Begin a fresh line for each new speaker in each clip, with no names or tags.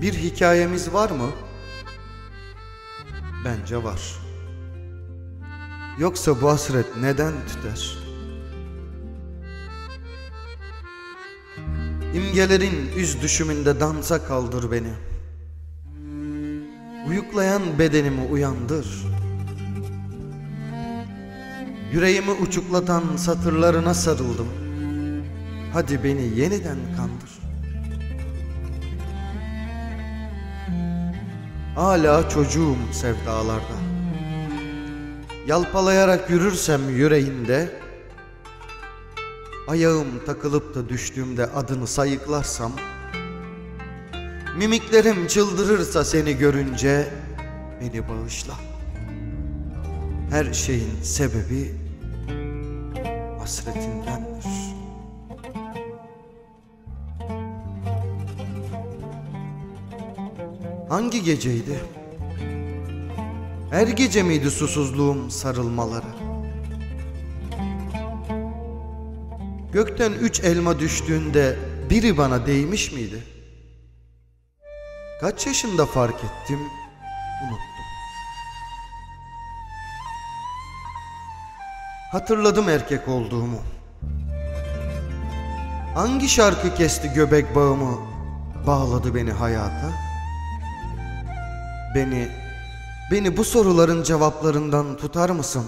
Bir hikayemiz var mı? Bence var. Yoksa bu hasret neden tüter? İmgelerin üz düşümünde dansa kaldır beni. Uyuklayan bedenimi uyandır. Yüreğimi uçuklatan satırlarına sarıldım. Hadi beni yeniden kandır. Hala çocuğum sevdalarda. Yalpalayarak yürürsem yüreğinde, ayağım takılıp da düştüğümde adını sayıklarsam, mimiklerim çıldırırsa seni görünce beni bağışla. Her şeyin sebebi hasretindendir. Hangi geceydi? Her gece miydi susuzluğum sarılmaları? Gökten üç elma düştüğünde biri bana değmiş miydi? Kaç yaşında fark ettim, unuttum. Hatırladım erkek olduğumu. Hangi şarkı kesti göbek bağımı, bağladı beni hayata? Beni, beni bu soruların cevaplarından tutar mısın?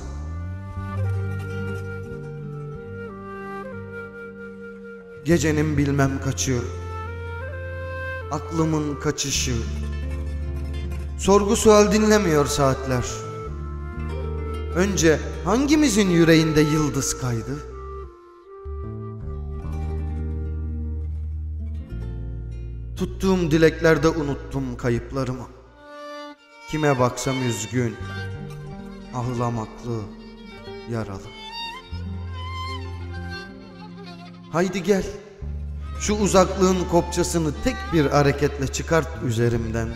Gecenin bilmem kaçı, aklımın kaçışı, sorgu sual dinlemiyor saatler. Önce hangimizin yüreğinde yıldız kaydı? Tuttuğum dileklerde unuttum kayıplarımı. Kime baksam üzgün, ağlamaklı, yaralı. Haydi gel, şu uzaklığın kopçasını tek bir hareketle çıkart üzerimden.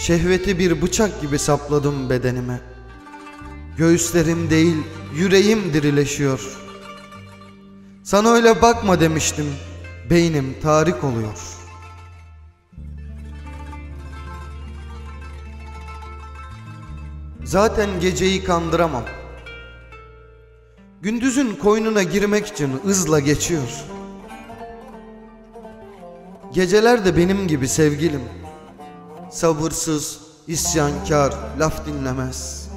Şehveti bir bıçak gibi sapladım bedenime. Göğüslerim değil, yüreğim dirileşiyor. Sana öyle bakma demiştim, beynim tarik oluyor. Zaten geceyi kandıramam. Gündüzün koynuna girmek için hızla geçiyor. Geceler de benim gibi sevgilim. Sabırsız, isyankar, laf dinlemez.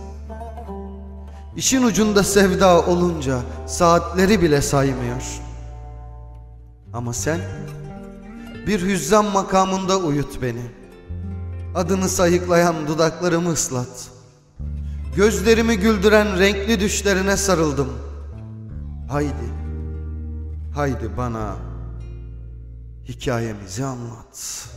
İşin ucunda sevda olunca saatleri bile saymıyor. Ama sen bir hüzzam makamında uyut beni. Adını sayıklayan dudaklarımı ıslat. Gözlerimi güldüren renkli düşlerine sarıldım. Haydi, haydi bana hikayemizi anlat.